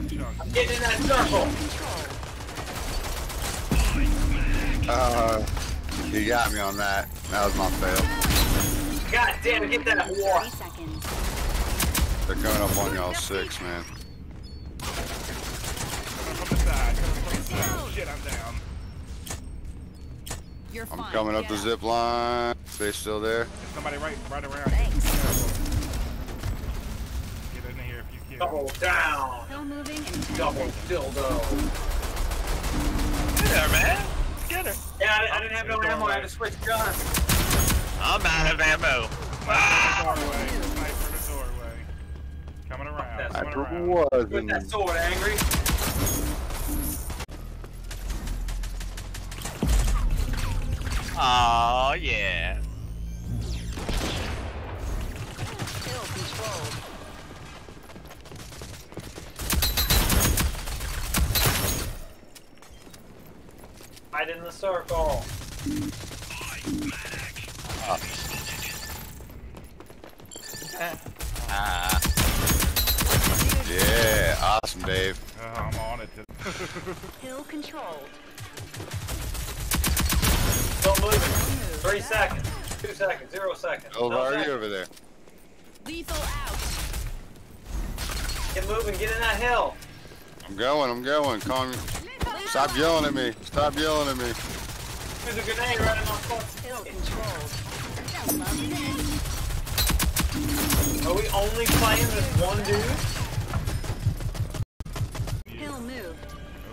chunk. Get in that circle. Uh, you got me on that. That was my fail. God damn it, get that war. They're coming up on y'all six, man. Coming from the side. Coming from the side. Shit, I'm down. You're I'm coming up the Get zip line. They still there? There's somebody right, right around. Thanks. Get in here if you. Double down. Still moving in 10 Double dildo. Get her, man. Get her. Yeah, I, I didn't have no ammo. I had to switch guns. I'm out of ammo. Ah! Sniper in. Coming around. Sniper Coming around. was With in that sword, angry. Oh yeah. Kill controlled. The circle. Ah. Yeah, awesome, Dave. Oh, I'm on it. To... Kill controlled. Still moving. Three seconds. Two seconds. Zero seconds. Over, No are you over there? Lethal out. Get moving. Get in that hill. I'm going, I'm going. Calm Stop yelling at me. Stop yelling at me. There's a grenade right in my foot. Kill controlled. I love this. Are we only playing this one dude? Hill moved.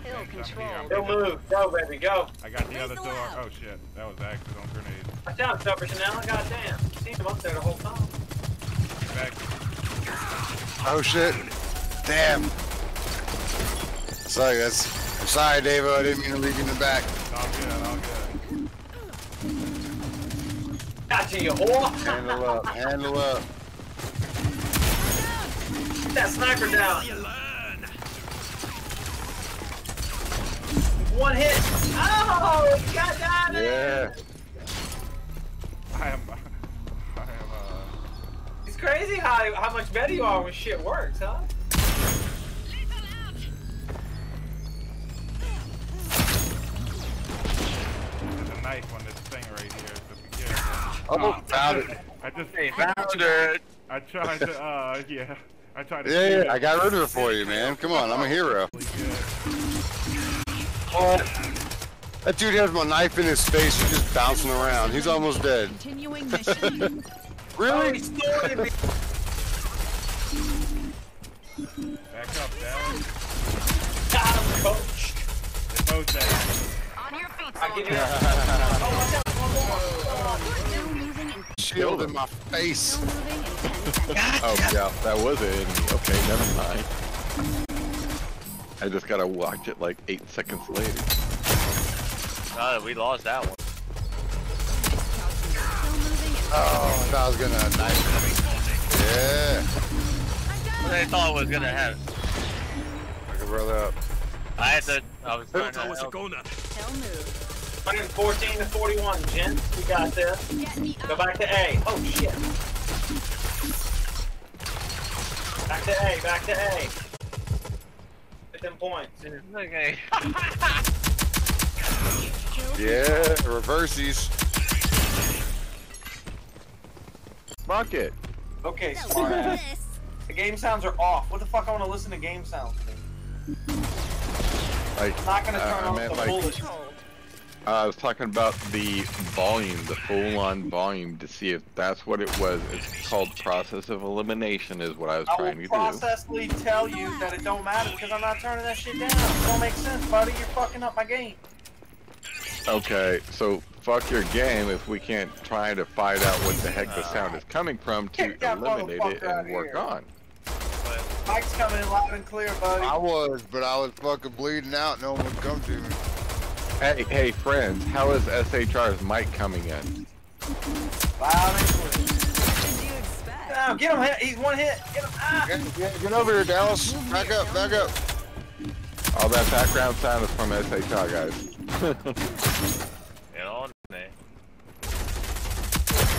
Hill Okay, I'm controlled. Go move. Go, baby. Go. I got the other the door. loud. Oh shit, that was accidental grenade. Watch out, Tupper Chanel. Goddamn. Seen him up there the whole time. Back. Oh shit. Damn. Sorry, guys. I'm sorry, Dave. I didn't mean to leave you in the back. All good, all good. Gotcha, you whore. Handle up, handle up. Get that sniper down. One hit. Oh, he got down there. Yeah. I am. I am. Uh. It's crazy how how much better you are when shit works, huh? Knife on this thing right here. So be careful. Oh, found it. I just. Hey, found it. I tried to. Uh, yeah. I tried to. Yeah, shoot yeah, I got rid of it for you, man. Come on, I'm a hero. Oh, that dude has my knife in his face. He's just bouncing around. He's almost dead. Continuing mission. Oh, Really? he stored me. Back up, Dad. Got him, coach. They're both down. On your feet, soldier. you. Oh, watch out. One more. Still moving in Shield in my face. Still moving in 10 seconds. Oh yeah, that was an enemy. Okay, never mind. I just gotta watch it like eight seconds later. Oh, we lost that one. Still moving in Oh, I thought I was gonna knife him. Yeah. They thought it was gonna happen. Pick a brother up. I had to. I was trying to. help. Hill move. 114 to 41, Jen. We got this. Go back to A. Oh, shit. Back to A, back to A. Get them points. Okay. Yeah, reversies. Bucket. Okay, That smart ass. The game sounds are off. What the fuck I want to listen to game sounds for? Like, I'm not gonna uh, turn I off the like, bullet. Controlled. uh, I was talking about the volume, the full-on volume, to see if that's what it was. It's called process of elimination, is what I was I trying to do. processly tell you that it don't matter because I'm not turning that shit down. It don't make sense, buddy. You're fucking up my game. Okay, so fuck your game if we can't try to find out what the heck the sound is coming from to eliminate it and work here. on. Mic's coming in loud and clear, buddy. I was, but I was fucking bleeding out. No one would come to me. Hey, hey, friends, how is SHR's mic coming in? Wow, and clear. What did you expect? Now, get him hit. He's one hit. Get him. Ah. Get, get, get over here, Dallas. Back up, back up. All that background sound is from SHR, guys. Get on there.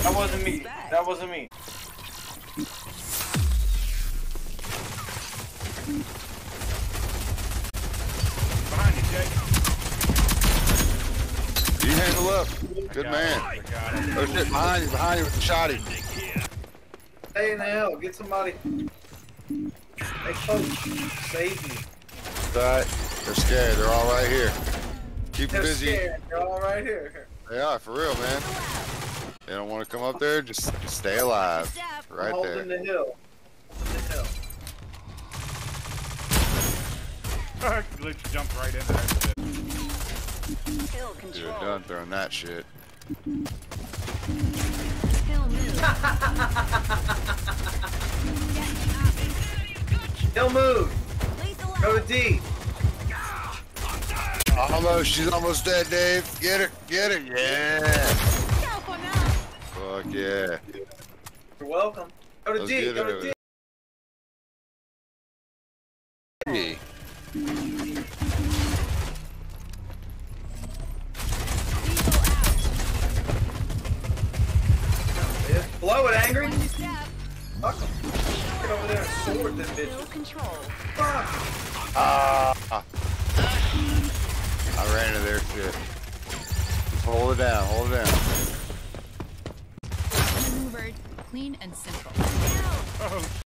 That wasn't me. That wasn't me. Up. Good man. I got. Oh shit, behind you, behind you with the shotty. Stay in the hell. Get somebody. Hey, coach, save me. Alright. They're scared. They're all right here. Keep them They're busy. scared. They're all right here. They are, for real, man. They don't want to come up there, just stay alive. Step. Right Holding there. the hill. The hill. Glitch jumped right into that shit. Kill Dude, control. done throwing that shit. Kill move. Hill move. Go to D. Oh, almost, she's almost dead, Dave. Get her, get her. Yeah. Go for now. Fuck yeah. You're welcome. Go to Let's D. Go to D. Get over there and sword this bitch. Fuck. Ah. I ran into their shit. Just hold it down, hold it down. Maneuvered, clean and simple. Oh